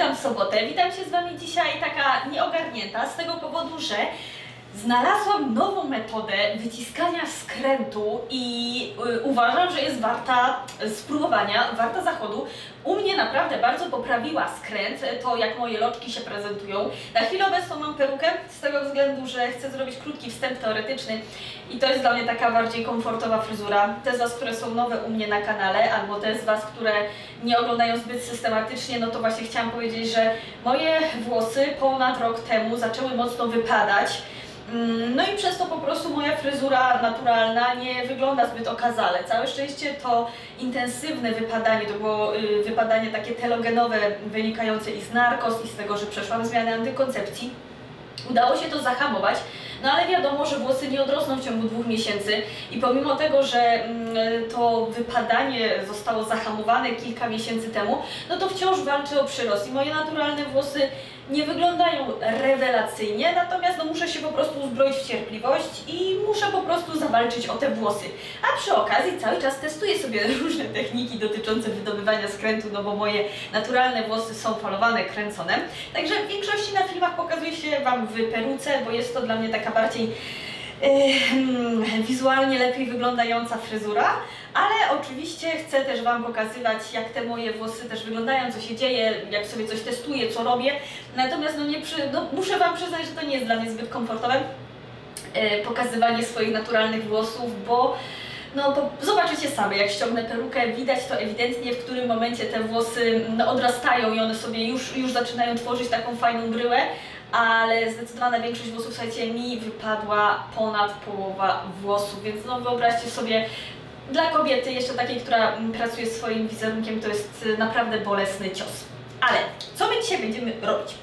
witam w sobotę. Witam się z Wami dzisiaj taka nieogarnięta z tego powodu, że znalazłam nową metodę wyciskania skrętu i y, uważam, że jest warta spróbowania, warta zachodu. U mnie naprawdę bardzo poprawiła skręt, to jak moje loczki się prezentują. Na chwilę obecną mam perukę z tego względu, że chcę zrobić krótki wstęp teoretyczny i to jest dla mnie taka bardziej komfortowa fryzura. Te z Was, które są nowe u mnie na kanale, albo te z Was, które nie oglądają zbyt systematycznie, no to właśnie chciałam powiedzieć, że moje włosy ponad rok temu zaczęły mocno wypadać. Mm, No i przez to po prostu moja fryzura naturalna nie wygląda zbyt okazale. Całe szczęście to intensywne wypadanie, to było y, wypadanie takie telogenowe wynikające i z narkos i z tego, że przeszłam zmianę antykoncepcji. Udało się to zahamować, no ale wiadomo, że włosy nie odrosną w ciągu dwóch miesięcy i pomimo tego, że mm, to wypadanie zostało zahamowane kilka miesięcy temu, no to wciąż walczy o przyrost i moje naturalne włosy nie wyglądają rewelacyjnie, natomiast no muszę się po prostu uzbroić w cierpliwość i muszę po prostu zawalczyć o te włosy. A przy okazji cały czas testuję sobie różne techniki dotyczące wydobywania skrętu, no bo moje naturalne włosy są falowane, kręcone. Także w większości na filmach pokazuje się Wam w peruce, bo jest to dla mnie taka bardziej Ym, wizualnie lepiej wyglądająca fryzura, ale oczywiście chcę też Wam pokazywać, jak te moje włosy też wyglądają, co się dzieje, jak sobie coś testuję, co robię. Natomiast no nie przy, no muszę Wam przyznać, że to nie jest dla mnie zbyt komfortowe yy, pokazywanie swoich naturalnych włosów, bo no zobaczycie same, jak ściągnę perukę, widać to ewidentnie, w którym momencie te włosy no, odrastają i one sobie już, już zaczynają tworzyć taką fajną bryłę, ale zdecydowana większość włosów, słuchajcie, mi wypadła ponad połowa włosów, więc no wyobraźcie sobie, dla kobiety, jeszcze takiej, która pracuje swoim wizerunkiem, to jest y, naprawdę bolesny cios. Ale co my dzisiaj będziemy robić?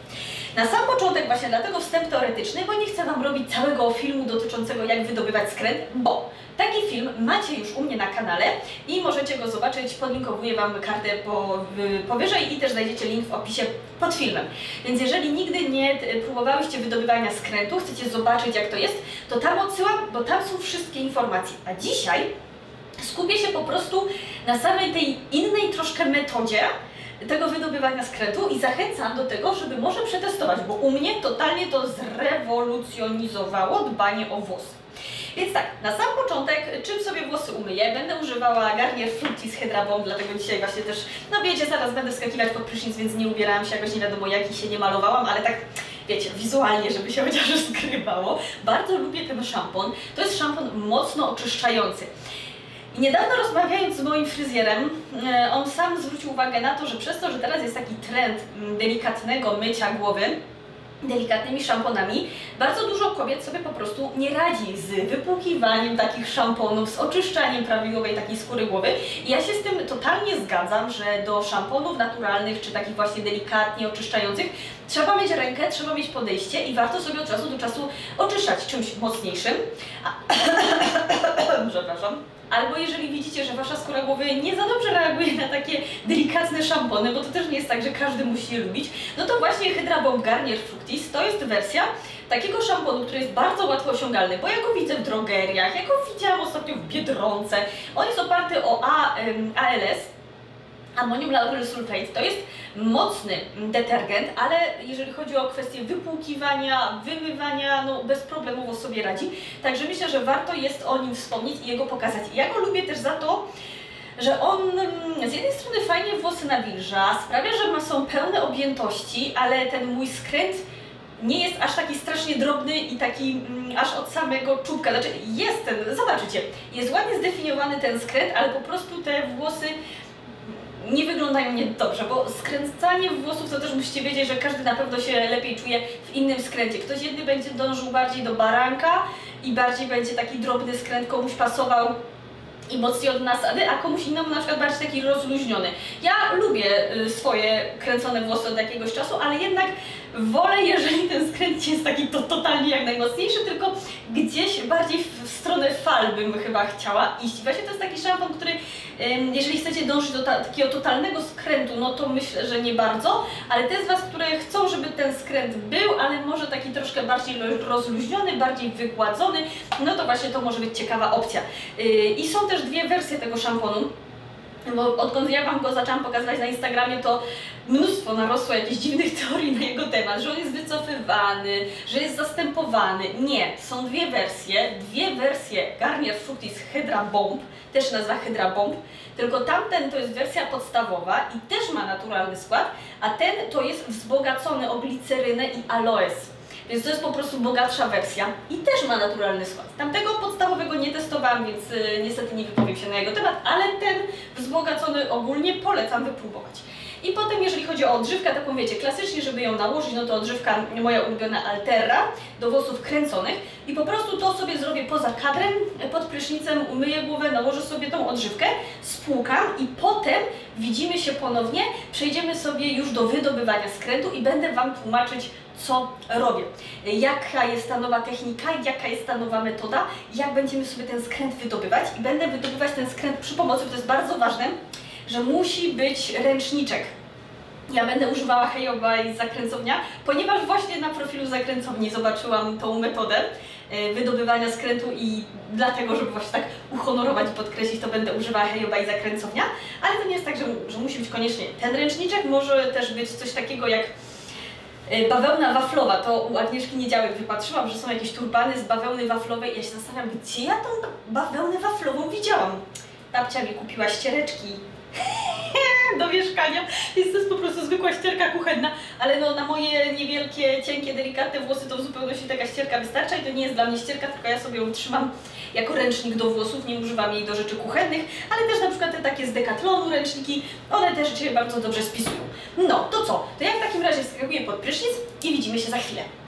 Na sam początek właśnie dlatego wstęp teoretyczny, bo nie chcę Wam robić całego filmu dotyczącego jak wydobywać skręt, bo taki film macie już u mnie na kanale i możecie go zobaczyć, podlinkowuję Wam kartę po, powyżej i też znajdziecie link w opisie pod filmem. Więc jeżeli nigdy nie próbowałyście wydobywania skrętu, chcecie zobaczyć jak to jest, to tam odsyłam, bo tam są wszystkie informacje. A dzisiaj skupię się po prostu na samej tej innej troszkę metodzie, tego wydobywania skrętu i zachęcam do tego, żeby może przetestować, bo u mnie totalnie to zrewolucjonizowało dbanie o włosy. Więc tak, na sam początek, czym sobie włosy umyję? Będę używała Garnier Fructis Hydra Bomb, dlatego dzisiaj właśnie też, no wiecie, zaraz będę skakiwać pod prysznic, więc nie ubierałam się jakoś nie wiadomo jak i się nie malowałam, ale tak wiecie, wizualnie, żeby się chociaż skrywało. Bardzo lubię ten szampon. To jest szampon mocno oczyszczający. I niedawno rozmawiając z moim fryzjerem, e, on sam zwrócił uwagę na to, że przez to, że teraz jest taki trend mm, delikatnego mycia głowy, delikatnymi szamponami, bardzo dużo kobiet sobie po prostu nie radzi z wypłukiwaniem takich szamponów, z oczyszczaniem prawidłowej takiej skóry głowy. I ja się z tym totalnie zgadzam, że do szamponów naturalnych, czy takich właśnie delikatnie oczyszczających, trzeba mieć rękę, trzeba mieć podejście i warto sobie od czasu do czasu oczyszczać czymś mocniejszym. A... Przepraszam. Albo jeżeli widzicie, że Wasza skóra głowy nie za dobrze reaguje na takie delikatne szampony, bo to też nie jest tak, że każdy musi je lubić, no to właśnie Hydra Bomb Garnier Fructis to jest wersja takiego szamponu, który jest bardzo łatwo osiągalny, bo ja go widzę w drogeriach, ja go widziałam ostatnio w Biedronce. On jest oparty o A, ALS, Ammonium lauryl sulfate to jest mocny detergent, ale jeżeli chodzi o kwestię wypłukiwania, wymywania, no bezproblemowo sobie radzi. Także myślę, że warto jest o nim wspomnieć i jego pokazać. Ja go lubię też za to, że on mm, z jednej strony fajnie włosy nawilża, sprawia, że są pełne objętości, ale ten mój skręt nie jest aż taki strasznie drobny i taki mm, aż od samego czubka. Znaczy jest ten, zobaczycie, jest ładnie zdefiniowany ten skręt, ale po prostu te włosy nie wyglądają niedobrze, bo skręcanie włosów to też musicie wiedzieć, że każdy na pewno się lepiej czuje w innym skręcie. Ktoś jedny będzie dążył bardziej do baranka i bardziej będzie taki drobny skręt komuś pasował i mocniej od nasady, a komuś innemu na przykład bardziej taki rozluźniony. Ja lubię y, swoje kręcone włosy od jakiegoś czasu, ale jednak wolę, jeżeli ten skręt jest taki to, totalnie jak najmocniejszy, tylko gdzieś bardziej w stronę fal bym chyba chciała iść. Właśnie to jest taki szampon, który jeżeli chcecie dążyć do ta, takiego totalnego skrętu, no to myślę, że nie bardzo, ale te z Was, które chcą, żeby ten skręt był, ale może taki troszkę bardziej rozluźniony, bardziej wygładzony, no to właśnie to może być ciekawa opcja. Yy, I są też dwie wersje tego szamponu. Bo odkąd ja Wam go zaczęłam pokazywać na Instagramie, to mnóstwo narosło jakichś dziwnych teorii na jego temat, że on jest wycofywany, że jest zastępowany. Nie, są dwie wersje, dwie wersje Garnier Fructis Hydra Bomb, też nazwa Hydra Bomb, tylko tamten to jest wersja podstawowa i też ma naturalny skład, a ten to jest wzbogacony o glicerynę i aloes. Więc to jest po prostu bogatsza wersja i też ma naturalny skład. Tamtego podstawowego nie testowałam, więc y, niestety nie wypowiem się na jego temat, ale ten wzbogacony ogólnie polecam wypróbować. I potem, jeżeli chodzi o odżywkę, taką wiecie, klasycznie, żeby ją nałożyć, no to odżywka moja ulubiona Altera do włosów kręconych i po prostu to sobie zrobię poza kadrem, pod prysznicem, umyję głowę, nałożę sobie tą odżywkę, spłukam i potem widzimy się ponownie, przejdziemy sobie już do wydobywania skrętu i będę Wam tłumaczyć, co robię. Jaka jest ta nowa technika, jaka jest ta nowa metoda, jak będziemy sobie ten skręt wydobywać i będę wydobywać ten skręt przy pomocy, to jest bardzo ważne, że musi być ręczniczek. Ja będę używała Hejoba i zakręcownia, ponieważ właśnie na profilu zakręcowni zobaczyłam tą metodę e, wydobywania skrętu i dlatego, żeby właśnie tak uhonorować i podkreślić, to będę używała Hejoba i zakręcownia, ale to nie jest tak, że, że musi być koniecznie ten ręczniczek, może też być coś takiego jak e, bawełna waflowa, to u Agnieszki Niedziałek wypatrzyłam, że są jakieś turbany z bawełny waflowej i ja się zastanawiam, gdzie ja tą bawełnę waflową widziałam. Babcia mi kupiła ściereczki do mieszkania, więc to jest po prostu zwykła ścierka kuchenna, ale no na moje niewielkie, cienkie, delikatne włosy to w zupełności taka ścierka wystarcza i to nie jest dla mnie ścierka, tylko ja sobie ją trzymam jako ręcznik do włosów, nie używam jej do rzeczy kuchennych, ale też na przykład te takie z Decathlonu ręczniki, one też się bardzo dobrze spisują. No, to co? To ja w takim razie wskakuję pod prysznic i widzimy się za chwilę.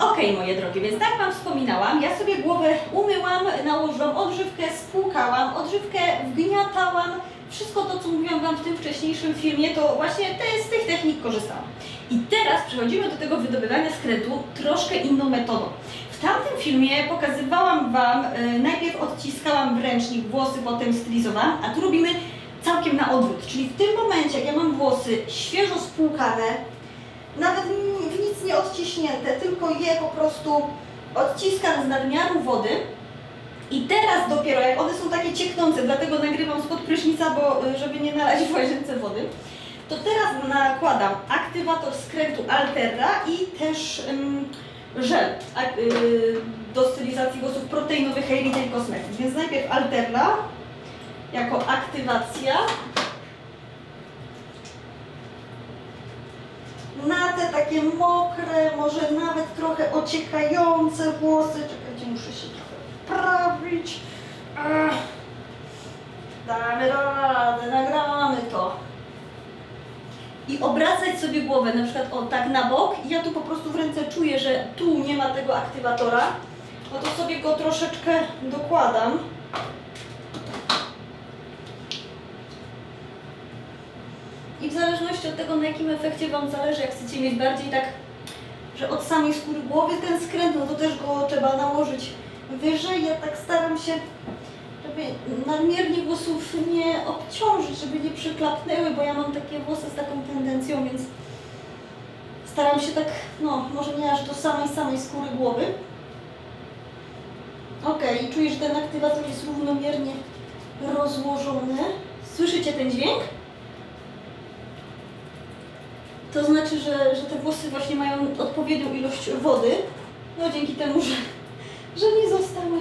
Okej, moje drogie, więc tak Wam wspominałam, ja sobie głowę umyłam, nałożyłam odżywkę, spłukałam, odżywkę wgniatałam, wszystko to, co mówiłam Wam w tym wcześniejszym filmie, to właśnie te, z tych technik korzystałam. I teraz przechodzimy do tego wydobywania skrętu troszkę inną metodą. W tamtym filmie pokazywałam Wam, y, najpierw odciskałam w ręcznik włosy, potem stylizowałam, a tu robimy całkiem na odwrót, czyli w tym momencie, jak ja mam włosy świeżo spłukane, nawet w nic nie odciśnięte, tylko je po prostu odciskam z nadmiaru wody. I teraz dopiero, jak one są takie cieknące, dlatego nagrywam spod prysznica, bo y, żeby nie nalać w łazience wody, to teraz nakładam aktywator skrętu Altera i też żel y, do stylizacji włosów proteinowy Hair Retail Cosmetics. Więc najpierw Altera jako aktywacja, na te takie mokre, może nawet trochę ociekające włosy. Czekajcie, muszę się trochę prawić. Ach. Damy radę, nagramy to. I obracać sobie głowę, na przykład o tak na bok ja tu po prostu w ręce czuję, że tu nie ma tego aktywatora, no to sobie go troszeczkę dokładam. I w zależności od tego, na jakim efekcie Wam zależy, jak chcecie mieć bardziej tak, że od samej skóry głowy ten skręt, no to też go trzeba nałożyć wyżej. Ja tak staram się, żeby nadmiernie włosów nie obciążyć, żeby nie przyklapnęły, bo ja mam takie włosy z taką tendencją, więc staram się tak, no może nie aż do samej, samej skóry głowy. Ok, czuję, że ten aktywator jest równomiernie rozłożony. Słyszycie ten dźwięk? To znaczy, że, że te włosy właśnie mają odpowiednią ilość wody, no dzięki temu, że, że nie zostały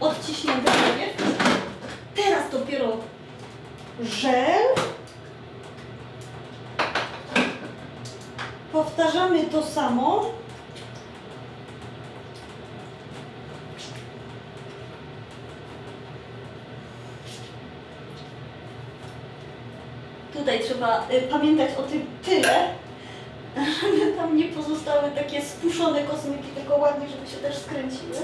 odciśnięte sobie. Teraz dopiero żel. Powtarzamy to samo. Tutaj trzeba y, pamiętać o tym tyle, żeby tam nie pozostały takie spuszone kosmyki, tylko ładnie, żeby się też skręciły.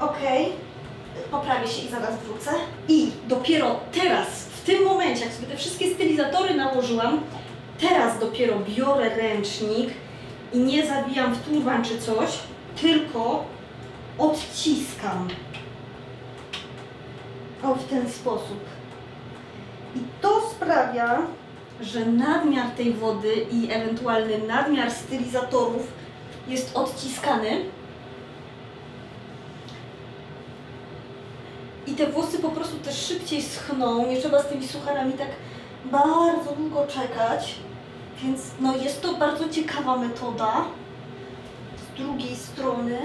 Okej, poprawię się i zaraz wrócę. I dopiero teraz, w tym momencie, jak sobie te wszystkie stylizatory nałożyłam, teraz dopiero biorę ręcznik i nie zawijam w turban czy coś, tylko odciskam. O, w ten sposób. I to sprawia, że nadmiar tej wody i ewentualny nadmiar stylizatorów jest odciskany. I te włosy po prostu też szybciej schną, nie trzeba z tymi sucharami tak bardzo długo czekać. Więc no jest to bardzo ciekawa metoda. Z drugiej strony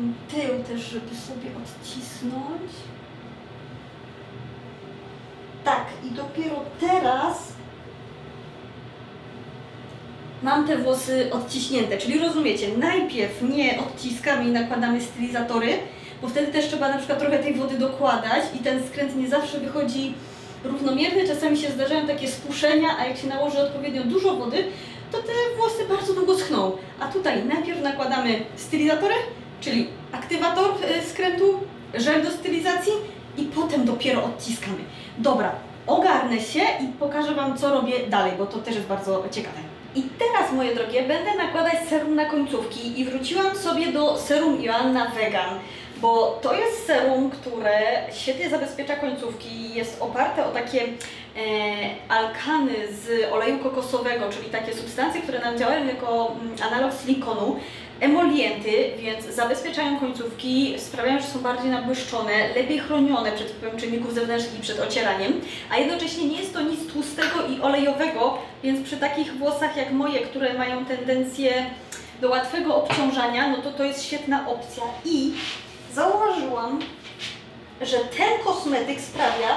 ten tył też, żeby sobie odcisnąć. Tak, i dopiero teraz mam te włosy odciśnięte, czyli rozumiecie, najpierw nie odciskamy i nakładamy stylizatory, bo wtedy też trzeba na przykład trochę tej wody dokładać i ten skręt nie zawsze wychodzi równomierny, czasami się zdarzają takie spuszczenia, a jak się nałoży odpowiednio dużo wody, to te włosy bardzo długo schną. A tutaj najpierw nakładamy stylizatory, czyli aktywator y, skrętu, żel do stylizacji i potem dopiero odciskamy. Dobra, ogarnę się i pokażę Wam, co robię dalej, bo to też jest bardzo ciekawe. I teraz, moje drogie, będę nakładać serum na końcówki i wróciłam sobie do serum Joanna Vegan, bo to jest serum, które świetnie zabezpiecza końcówki, jest oparte o takie e, alkany z oleju kokosowego, czyli takie substancje, które nam działają jako mm, analog silikonu, emolienty, więc zabezpieczają końcówki, sprawiają, że są bardziej nabłyszczone, lepiej chronione przed wpływem czynników zewnętrznych i przed ocieraniem, a jednocześnie nie jest to nic tłustego i olejowego, więc przy takich włosach jak moje, które mają tendencję do łatwego obciążania, no to to jest świetna opcja. I zauważyłam, że ten kosmetyk sprawia,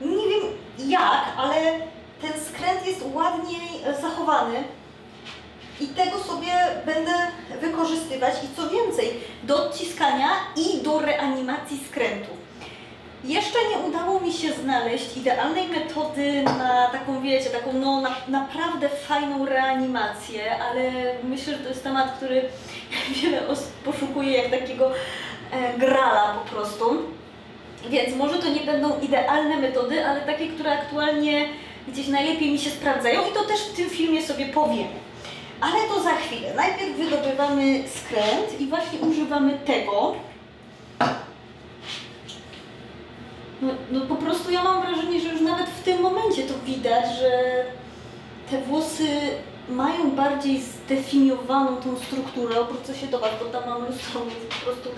nie wiem jak, ale ten skręt jest ładniej zachowany, i tego sobie będę wykorzystywać i co więcej, do odciskania i do reanimacji skrętu. Jeszcze nie udało mi się znaleźć idealnej metody na taką, wiecie, taką no, na, naprawdę fajną reanimację, ale myślę, że to jest temat, który wiele osób poszukuje jak takiego e, grala po prostu. Więc może to nie będą idealne metody, ale takie, które aktualnie gdzieś najlepiej mi się sprawdzają i to też w tym filmie sobie powiemy. Ale to za chwilę. Najpierw wydobywamy skręt i właśnie używamy tego. No, no po prostu ja mam wrażenie, że już nawet w tym momencie to widać, że te włosy mają bardziej zdefiniowaną tą strukturę, oprócz co się do Was, bo tam mam lustro, więc po prostu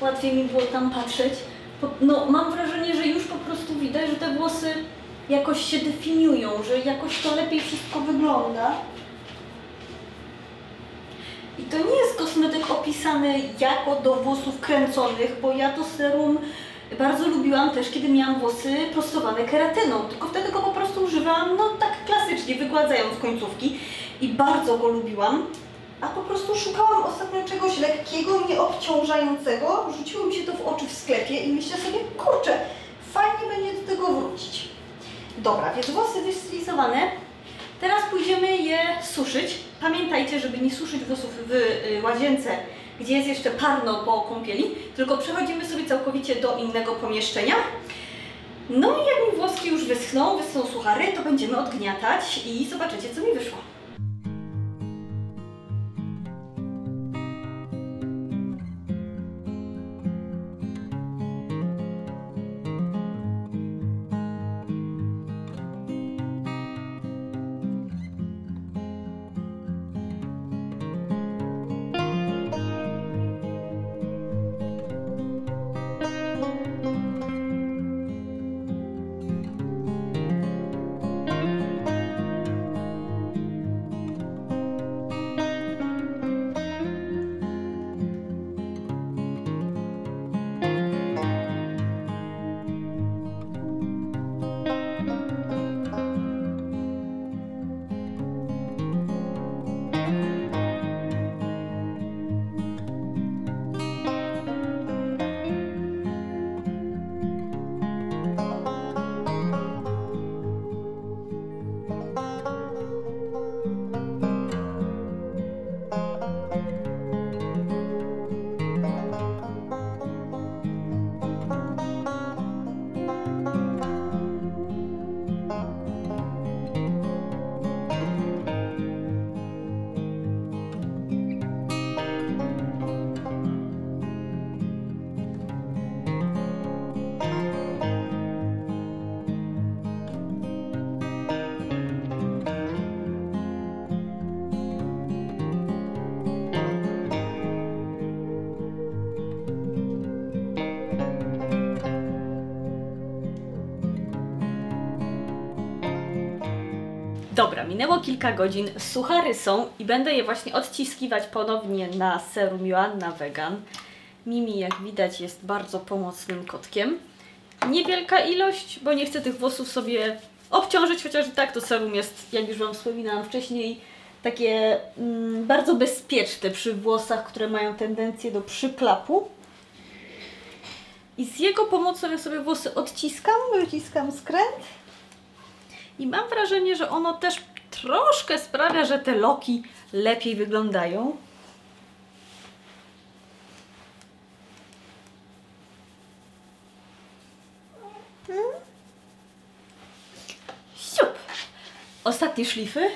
łatwiej mi było tam patrzeć. No mam wrażenie, że już po prostu widać, że te włosy jakoś się definiują, że jakoś to lepiej wszystko wygląda. To nie jest kosmetyk opisany jako do włosów kręconych, bo ja to serum bardzo lubiłam też, kiedy miałam włosy prostowane keratyną, tylko wtedy go po prostu używałam, no tak klasycznie, wygładzając końcówki i bardzo go lubiłam. A po prostu szukałam ostatnio czegoś lekkiego, nieobciążającego, rzuciło mi się to w oczy w sklepie i myślę sobie, kurczę, fajnie będzie do tego wrócić. Dobra, więc włosy wystylizowane, Teraz pójdziemy je suszyć. Pamiętajcie, żeby nie suszyć włosów w y, łazience, gdzie jest jeszcze parno po kąpieli, tylko przechodzimy sobie całkowicie do innego pomieszczenia. No i jak mi włoski już wyschną, wyschną suchary, to będziemy odgniatać i zobaczycie, co mi wyszło. Minęło kilka godzin, suchary są i będę je właśnie odciskiwać ponownie na serum Joanna Vegan. Mimi, jak widać, jest bardzo pomocnym kotkiem. Niewielka ilość, bo nie chcę tych włosów sobie obciążyć, chociaż tak to serum jest, jak już Wam wspominałam wcześniej, takie mm, bardzo bezpieczne przy włosach, które mają tendencję do przyklapu. I z jego pomocą ja sobie włosy odciskam, wyciskam skręt. I mam wrażenie, że ono też troszkę sprawia, że te loki lepiej wyglądają. Siup! Ostatnie szlify.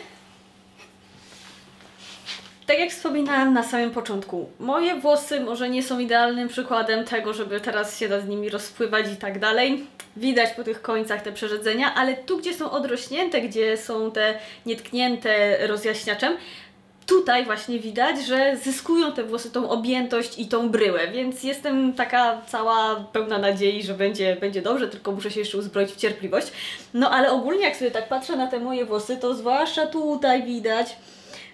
Tak jak wspominałam na samym początku, moje włosy może nie są idealnym przykładem tego, żeby teraz się z nimi rozpływać i tak dalej. Widać po tych końcach te przerzedzenia, ale tu, gdzie są odrośnięte, gdzie są te nietknięte rozjaśniaczem, tutaj właśnie widać, że zyskują te włosy tą objętość i tą bryłę, więc jestem taka cała pełna nadziei, że będzie, będzie dobrze, tylko muszę się jeszcze uzbroić w cierpliwość. No ale ogólnie jak sobie tak patrzę na te moje włosy, to zwłaszcza tutaj widać,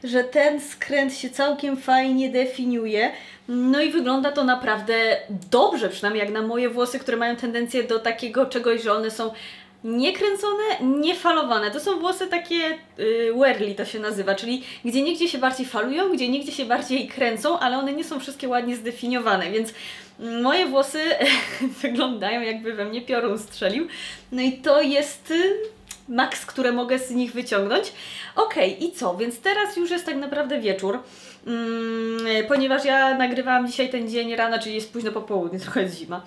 że ten skręt się całkiem fajnie definiuje. No i wygląda to naprawdę dobrze, przynajmniej jak na moje włosy, które mają tendencję do takiego czegoś, że one są niekręcone, niefalowane. To są włosy takie y, whirly to się nazywa, czyli gdzie niegdzie się bardziej falują, gdzie niegdzie się bardziej kręcą, ale one nie są wszystkie ładnie zdefiniowane, więc moje włosy wyglądają jakby we mnie piorun strzelił. No i to jest y, maks, które mogę z nich wyciągnąć. Ok, i co? Więc teraz już jest tak naprawdę wieczór. Mm, ponieważ ja nagrywałam dzisiaj ten dzień rano, czyli jest późno po południu, trochę jest zima.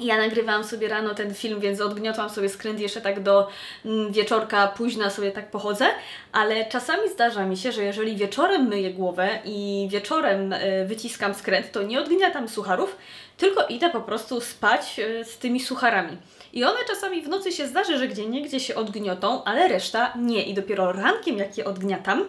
Ja nagrywałam sobie rano ten film, więc odgniotłam sobie skręt jeszcze tak do mm, wieczorka, późna sobie tak pochodzę, ale czasami zdarza mi się, że jeżeli wieczorem myję głowę i wieczorem y, wyciskam skręt, to nie odgniatam sucharów, tylko idę po prostu spać y, z tymi sucharami. I one czasami w nocy się zdarzy, że gdzie niegdzie się odgniotą, ale reszta nie. I dopiero rankiem, jak je odgniatam,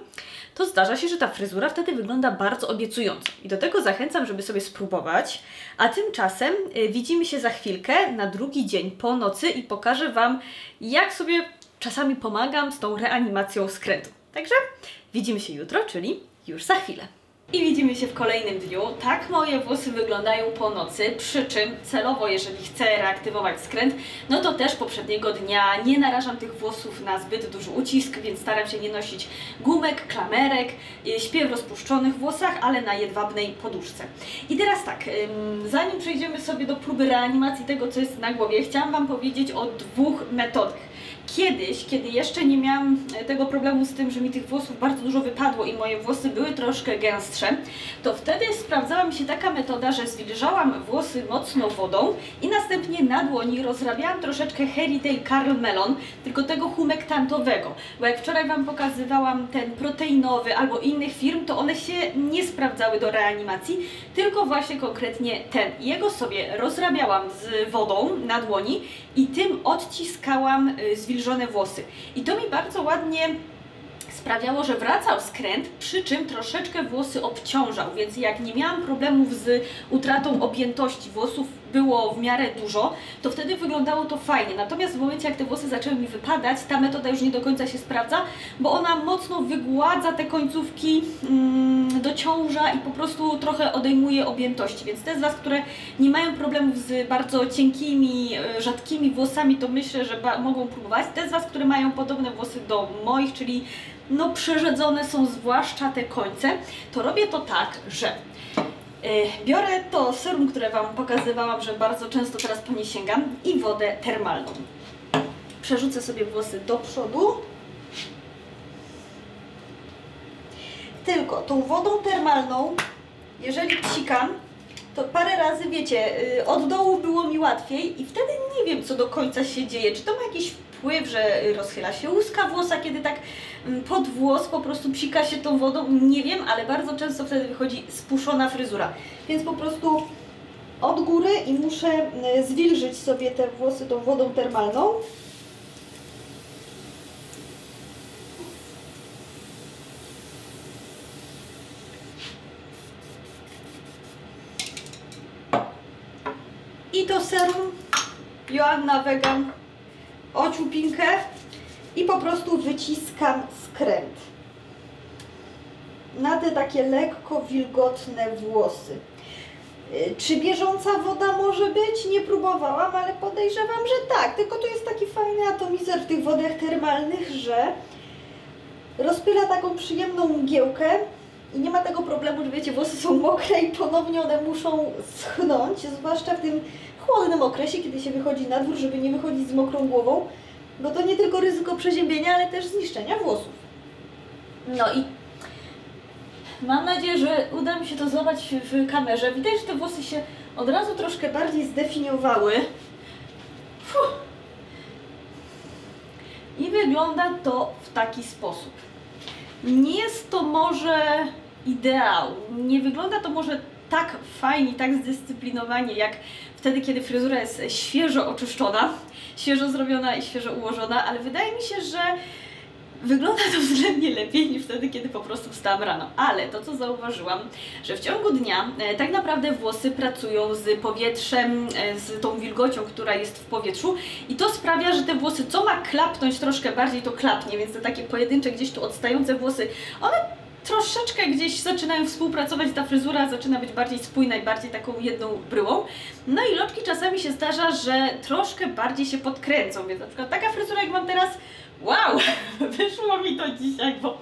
to zdarza się, że ta fryzura wtedy wygląda bardzo obiecująco. I do tego zachęcam, żeby sobie spróbować. A tymczasem y, widzimy się za chwilkę na drugi dzień po nocy i pokażę Wam, jak sobie czasami pomagam z tą reanimacją skrętu. Także widzimy się jutro, czyli już za chwilę. I widzimy się w kolejnym dniu. Tak moje włosy wyglądają po nocy, przy czym celowo, jeżeli chcę reaktywować skręt, no to też poprzedniego dnia nie narażam tych włosów na zbyt duży ucisk, więc staram się nie nosić gumek, klamerek, y, śpię w rozpuszczonych włosach, ale na jedwabnej poduszce. I teraz tak, zanim przejdziemy sobie do próby reanimacji tego, co jest na głowie, chciałam Wam powiedzieć o dwóch metodach. Kiedyś, kiedy jeszcze nie miałam e, tego problemu z tym, że mi tych włosów bardzo dużo wypadło i moje włosy były troszkę gęstsze, to wtedy sprawdzała mi się taka metoda, że zwilżałam włosy mocno wodą i następnie na dłoni rozrabiałam troszeczkę Heritage Carl Melon, tylko tego humektantowego, bo jak wczoraj Wam pokazywałam ten proteinowy albo innych firm, to one się nie sprawdzały do reanimacji, tylko właśnie konkretnie ten. Jego sobie rozrabiałam z wodą na dłoni i tym odciskałam zwilżałam zwilżone włosy. I to mi bardzo ładnie sprawiało, że wracał skręt, przy czym troszeczkę włosy obciążał, więc jak nie miałam problemów z utratą objętości włosów, było w miarę dużo, to wtedy wyglądało to fajnie. Natomiast w momencie, jak te włosy zaczęły mi wypadać, ta metoda już nie do końca się sprawdza, bo ona mocno wygładza te końcówki, mm, dociąża i po prostu trochę odejmuje objętości. Więc te z Was, które nie mają problemów z bardzo cienkimi, e, rzadkimi włosami, to myślę, że mogą próbować. Te z Was, które mają podobne włosy do moich, czyli no przerzedzone są zwłaszcza te końce, to robię to tak, że biorę to serum, które Wam pokazywałam, że bardzo często teraz po nie sięgam i wodę termalną. Przerzucę sobie włosy do przodu. Tylko tą wodą termalną, jeżeli psikam, to parę razy, wiecie, y, od dołu było mi łatwiej i wtedy nie wiem, co do końca się dzieje. Czy to ma jakiś że rozchyla się łuska włosa, kiedy tak mm, pod włos po prostu psika się tą wodą, nie wiem, ale bardzo często wtedy wychodzi spuszczona fryzura. Więc po prostu od góry i muszę mm, zwilżyć sobie te włosy tą wodą termalną. I to serum Joanna Vegan ociupinkę i po prostu wyciskam skręt na te takie lekko wilgotne włosy. Y, Czy bieżąca woda może być? Nie próbowałam, ale podejrzewam, że tak. Tylko tu jest taki fajny atomizer w tych wodach termalnych, że rozpyla taką przyjemną mgiełkę i nie ma tego problemu, że wiecie, włosy są mokre i ponownie one muszą schnąć, zwłaszcza w tym chłodnym okresie, kiedy się wychodzi na dwór, żeby nie wychodzić z mokrą głową, bo to nie tylko ryzyko przeziębienia, ale też zniszczenia włosów. No i mam nadzieję, że uda mi się to złapać w, kamerze. Widać, że te włosy się od razu troszkę bardziej zdefiniowały. Fuh. I wygląda to w taki sposób. Nie jest to może ideał. Nie wygląda to może tak fajnie, tak zdyscyplinowanie, jak wtedy, kiedy fryzura jest świeżo oczyszczona, świeżo zrobiona i świeżo ułożona, ale wydaje mi się, że Wygląda to względnie lepiej niż wtedy, kiedy po prostu wstałam rano. Ale to, co zauważyłam, że w ciągu dnia e, tak naprawdę włosy pracują z powietrzem, e, z tą wilgocią, która jest w powietrzu i to sprawia, że te włosy, co ma klapnąć troszkę bardziej, to klapnie, więc te takie pojedyncze gdzieś tu odstające włosy, one troszeczkę gdzieś zaczynają współpracować, ta fryzura zaczyna być bardziej spójna i bardziej taką jedną bryłą. No i loczki czasami się zdarza, że troszkę bardziej się podkręcą, więc na przykład taka fryzura jak mam teraz, wow, wyszło mi to dzisiaj, bo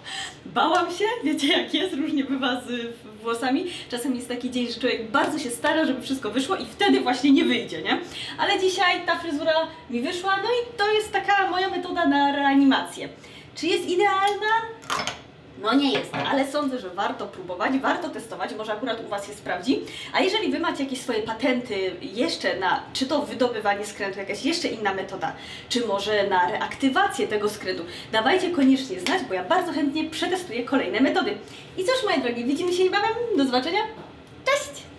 bałam się, wiecie jak jest, różnie bywa z włosami. Czasem jest taki dzień, że człowiek bardzo się stara, żeby wszystko wyszło i wtedy właśnie nie wyjdzie, nie? Ale dzisiaj ta fryzura mi wyszła, no i to jest taka moja metoda na reanimację. Czy jest idealna? No nie jest, ale sądzę, że warto próbować, warto testować, może akurat u Was się sprawdzi. A jeżeli Wy macie jakieś swoje patenty jeszcze na, czy to wydobywanie skrętu, jakaś jeszcze inna metoda, czy może na reaktywację tego skrętu, dawajcie koniecznie znać, bo ja bardzo chętnie przetestuję kolejne metody. I cóż, moje drogie, widzimy się niebawem, do zobaczenia, cześć!